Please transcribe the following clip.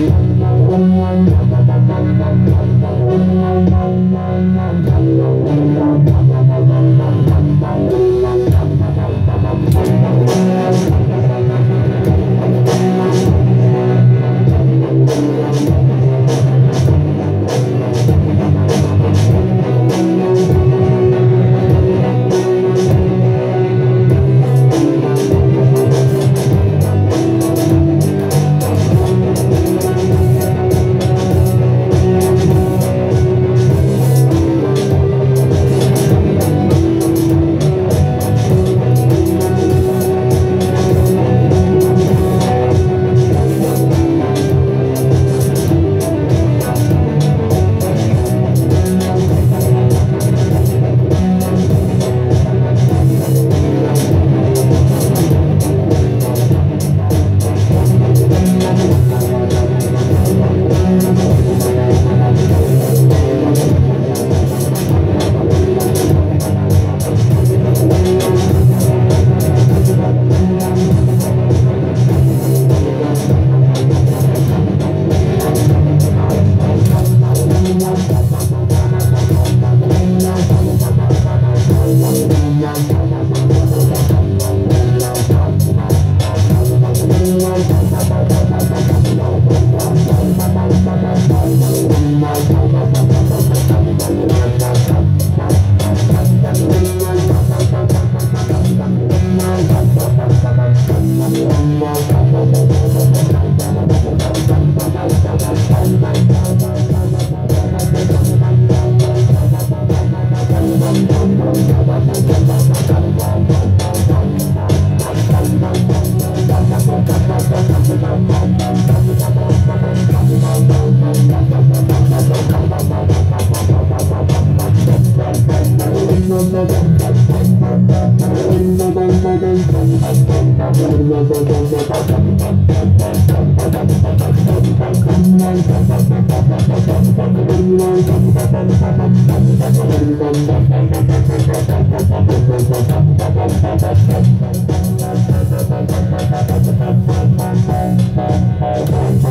you. Thank